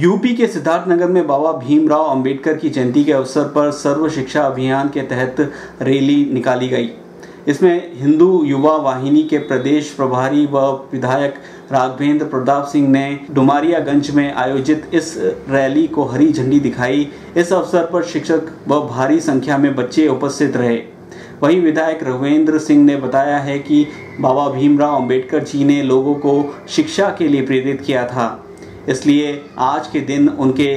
UP के सिद्धार्थनगर में बाबा भीमराव अंबेडकर की जयंती के अवसर पर सर्व शिक्षा अभियान के तहत रैली निकाली गई। इसमें हिंदू युवा वाहिनी के प्रदेश प्रभारी व विधायक राघवेंद्र प्रताप सिंह ने डुमारियागंज में आयोजित इस रैली को हरी झंडी दिखाई। इस अवसर पर शिक्षक व भारी संख्या में बच्चे उपस्थित रहे। वहीं विधायक रघुवेंद्र सिंह ने बताया है कि बाबा भीमराव अंबेडकर जी ने लोगों को शिक्षा के लिए प्रेरित किया था। इसलिए आज के दिन उनके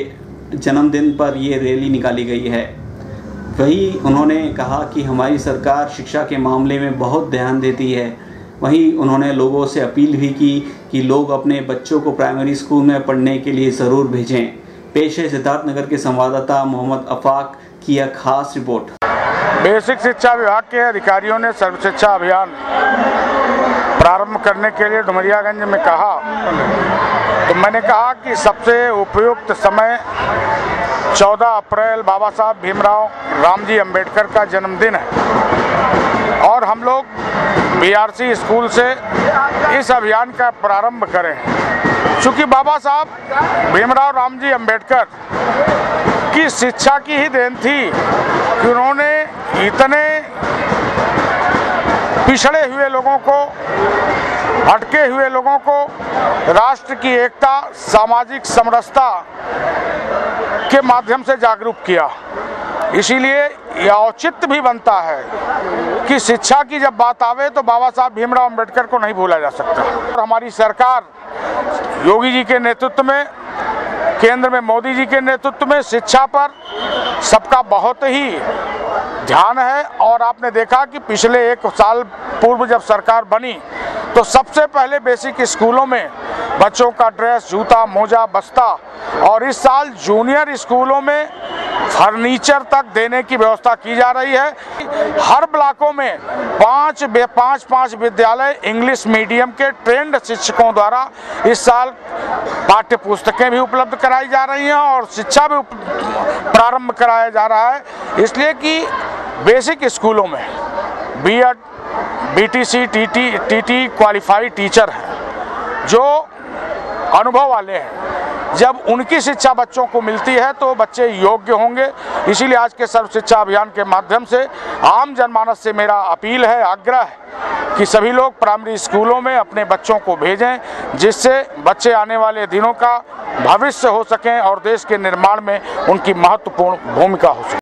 जन्मदिन पर ये रैली निकाली गई है। वही उन्होंने कहा कि हमारी सरकार शिक्षा के मामले में बहुत ध्यान देती है। वहीं उन्होंने लोगों से अपील भी की कि लोग अपने बच्चों को प्राइमरी स्कूल में पढ़ने के लिए ज़रूर भेजें। पेश है सिद्धार्थनगर के संवाददाता मोहम्मद अफाक की यह खास रिपोर्ट। बेसिक शिक्षा विभाग के अधिकारियों ने सर्व शिक्षा अभियान प्रारंभ करने के लिए डुमरियागंज में कहा तो मैंने कहा कि सबसे उपयुक्त समय 14 अप्रैल बाबा साहब भीमराव रामजी अंबेडकर का जन्मदिन है। और हम लोग बीआरसी स्कूल से इस अभियान का प्रारंभ करें। चूँकि बाबा साहब भीमराव रामजी अंबेडकर की शिक्षा की ही देन थी कि उन्होंने इतने पिछड़े हुए लोगों को हटके हुए लोगों को राष्ट्र की एकता, सामाजिक समरसता के माध्यम से जागरूक किया। इसीलिए यह औचित्य भी बनता है कि शिक्षा की जब बात आवे तो बाबा साहब भीमराव अंबेडकर को नहीं भूला जा सकता। और हमारी सरकार योगी जी के नेतृत्व में, केंद्र में, मोदी जी के नेतृत्व में शिक्षा पर सबका बहुत ही ध्यान है। और आपने देखा कि पिछले एक साल पूर्व जब सरकार बनी तो सबसे पहले बेसिक स्कूलों में बच्चों का ड्रेस, जूता, मोजा, बस्ता और इस साल जूनियर स्कूलों में फर्नीचर तक देने की व्यवस्था की जा रही है। हर ब्लॉकों में पाँच पाँच पाँच विद्यालय इंग्लिश मीडियम के ट्रेंड शिक्षकों द्वारा इस साल पाठ्य पुस्तकें भी उपलब्ध कराई जा रही हैं और शिक्षा भी प्रारंभ कराया जा रहा है। इसलिए कि बेसिक स्कूलों में B Ed B T C T T T T qualified teacher हैं, जो अनुभव वाले हैं। जब उनकी शिक्षा बच्चों को मिलती है तो बच्चे योग्य होंगे। इसीलिए आज के सर्व शिक्षा अभियान के माध्यम से आम जनमानस से मेरा अपील है, आग्रह है कि सभी लोग प्राइमरी स्कूलों में अपने बच्चों को भेजें, जिससे बच्चे आने वाले दिनों का भविष्य हो सकें और देश के निर्माण में उनकी महत्वपूर्ण भूमिका हो सके।